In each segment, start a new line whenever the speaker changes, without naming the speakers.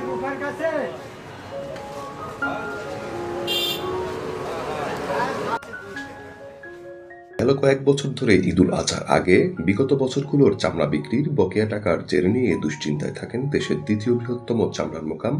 বুখার কাছে গেল কয়েক বছর ধরে ঈদুল আজহার। আগে বিগত বছরগুলোর চামড়া বিক্রির বকেয়া টাকার জেরে নিয়ে দুশ্চিন্তায় থাকেন দেশের দ্বিতীয় বৃহত্তম চামড়ার মোকাম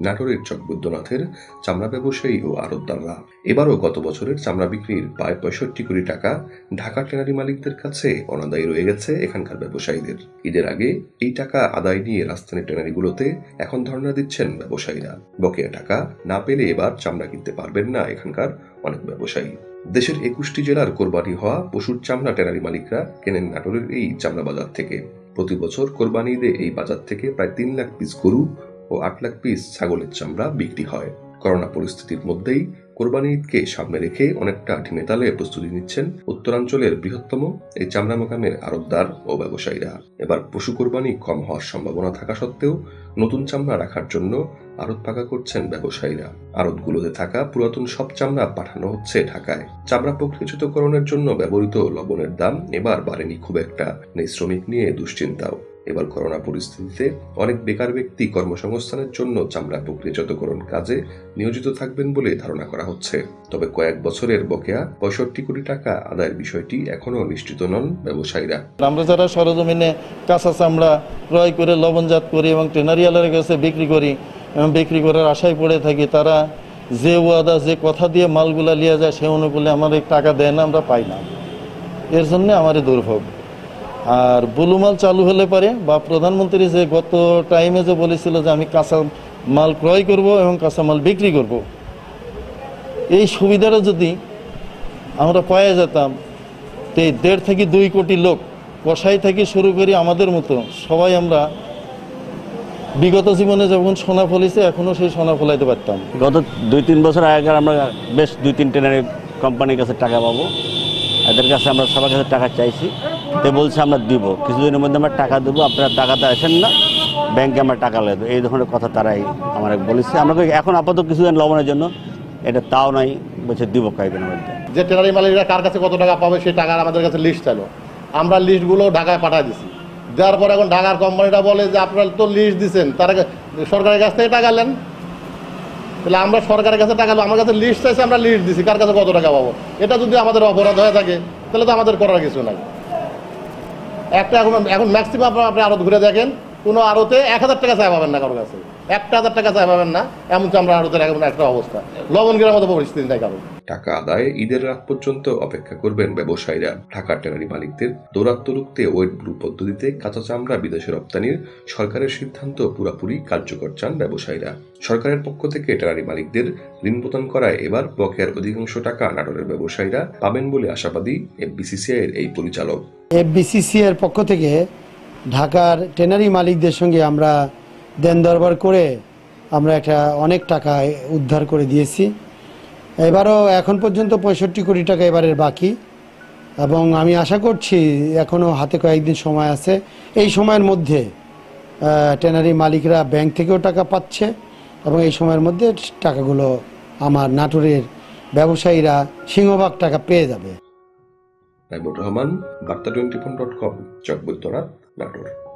নাটোরের চকবৈদ্যনাথের চামড়া ব্যবসায়ী ও আড়তদাররা। এবারও গত বছরের চামড়া বিক্রির প্রায় পঁয়ষট্টি কোটি টাকা ঢাকা ট্যানারি মালিকদের কাছে অনাদায়ী রয়ে গেছে এখানকার ব্যবসায়ীদের। ঈদের আগে এই টাকা আদায় নিয়ে রাজধানী ট্যানারিগুলোতে এখন ধর্ণা দিচ্ছেন ব্যবসায়ীরা। বকেয়া টাকা না পেলে এবার চামড়া কিনতে পারবেন না এখানকার অনেক ব্যবসায়ী। দেশের একুশটি জেলার কোরবানি হওয়া পশুর চামড়া ট্যানারি মালিকরা কেনেন নাটোরের এই চামড়া বাজার থেকে। প্রতি বছর কোরবানি ঈদে এই বাজার থেকে প্রায় তিন লাখ পিস গরু ও আট লাখ পিস ছাগলের চামড়া বিক্রি হয়। করোনা পরিস্থিতির মধ্যেই কোরবানি ঈদকে সামনে রেখে অনেকটা ঢিমে তালে প্রস্তুতি নিচ্ছেন উত্তরাঞ্চলের বৃহত্তম এই চামড়া মোকামের আড়তদার ও ব্যবসায়ীরা। এবার পশু কোরবানি কম হওয়ার সম্ভাবনা থাকা সত্ত্বেও নতুন চামড়া রাখার জন্য আড়ত পাকা করছেন ব্যবসায়ীরা। আড়তগুলোতে থাকা পুরাতন সব চামড়া পাঠানো হচ্ছে ঢাকায়। চামড়া প্রক্রিয়াজাতকরণের জন্য ব্যবহৃত লবণের দাম এবার বাড়েনি খুব একটা। নেই শ্রমিক নিয়ে দুশ্চিন্তাও। এবার করোনা পরিস্থিতিতে অনেক বেকার ব্যক্তি কর্মসংস্থানের জন্য চামড়া প্রক্রিয়াজাতকরণ কাজে নিয়োজিত থাকবেন বলে ধারণা করা হচ্ছে। তবে কয়েক বছরের বকেয়া পঁয়ষট্টি কোটি টাকা আদায়ের বিষয়টি এখনও নিশ্চিত নন ব্যবসায়ীরা।
আমরা যারা সরজমিনে কাঁচা চামড়া ক্রয় করে লবণজাত করি এবং ট্রেনারিয়ালের কাছে বিক্রি করি, এবং বিক্রি করার আশায় পড়ে থাকি, তারা যে ওয়াদা, যে কথা দিয়ে মালগুলা নিয়ে যায়, সে অনুকূলে আমাদের টাকা দেয় না, আমরা পাই না। এর জন্য আমাদের দুর্ভোগ। আর বুলুমাল চালু হলে পারে, বা প্রধানমন্ত্রী যে গত টাইমে যে বলেছিল যে আমি কাঁচা মাল ক্রয় করব এবং কাঁচা মাল বিক্রি করব, এই সুবিধাটা যদি আমরা পাওয়া যেতাম এই দেড় থেকে দুই কোটি লোক কষাই থেকে শুরু করি আমাদের মতো সবাই আমরা বিগত জীবনে যখন সোনা ফলিছে এখনও সেই সোনা ফলাইতে পারতাম।
গত দুই তিন বছর আগেকার আমরা বেশ দুই তিন ট্রেনের কোম্পানির কাছে টাকা পাবো। এদের কাছে আমরা সবার কাছে টাকা চাইছি। তো বলছে, আমরা দিব। কিছুদিনের মধ্যে আমরা টাকা দেবো, আপনারা টাকাতে আসেন না, ব্যাংকে আমরা টাকা লাগবে। এই ধরনের কথা তারাই আমার বলেছে। আমরা এখন আপাতত কিছুদিন লবণের জন্য। এটা তাও নাই, বলছে দিব কয়েকদিনের মধ্যে।
যে ট্রেনারি মালিকরা কার কাছে কত টাকা পাবে সেই টাকার আমাদের কাছে লিস্ট চাইলো আমরা লিস্টগুলো ঢাকায় পাঠিয়ে দিছি। দেওয়ার পর এখন ঢাকার কোম্পানিটা বলে যে, আপনারা তো লিস্ট দিচ্ছেন তারা সরকারের কাছ থেকে টাকা নেন। তাহলে আমরা সরকারের কাছে টাকা আমার কাছে লিস্ট চাইছে আমরা লিস্ট দিছি, কার কাছে কত টাকা পাবো? এটা যদি আমাদের অপরাধ হয়ে থাকে, তাহলে তো আমাদের করার কিছু নাই। একটা এখন এখন ম্যাক্সিমাম আপনি আরও ঘুরে দেখেন। কোনো আড়তে এক হাজার টাকা চায় পাবেন না কারোর কাছে। একটা হাজার টাকা চাই পাবেন না এমন আমরা আড়তের এখন একটা অবস্থা। লবণ গিরার মতো পরিস্থিতি নাই কারণ
টাকা আদায়ে ঈদের রাত পর্যন্ত অপেক্ষা করবেন ব্যবসায়ীরা। ঢাকার ট্যানারি মালিকদের দৌরাত্ম রুখতে ওয়েট ব্লু পদ্ধতিতে কাঁচা চামড়া বিদেশে রপ্তানির সরকারের সিদ্ধান্ত পুরাপুরি কার্যকর চান ব্যবসায়ীরা। সরকারের পক্ষ থেকে ট্যানারি মালিকদের ঋণ প্রদান করায় এবার বকেয়ার অধিকাংশ টাকা নাটোরের ব্যবসায়ীরা পাবেন বলে আশাবাদী এফবিসিসিআই এর এই পরিচালক।
এফবিসিসি এর পক্ষ থেকে ঢাকার টেনারি মালিকদের সঙ্গে আমরা দেন দরবার করে আমরা একটা অনেক টাকা উদ্ধার করে দিয়েছি। এবারও এখন পর্যন্ত পঁয়ষট্টি কোটি টাকা এবারের বাকি এবং আমি আশা করছি এখনও হাতে কয়েকদিন সময় আছে। এই সময়ের মধ্যে টেনারি মালিকরা ব্যাংক থেকেও টাকা পাচ্ছে এবং এই সময়ের মধ্যে টাকাগুলো আমার নাটোরের ব্যবসায়ীরা সিংহভাগ টাকা পেয়ে যাবে।
রহমান, বার্তা টোয়েন্টি ডট কম চকবৈতরা latur.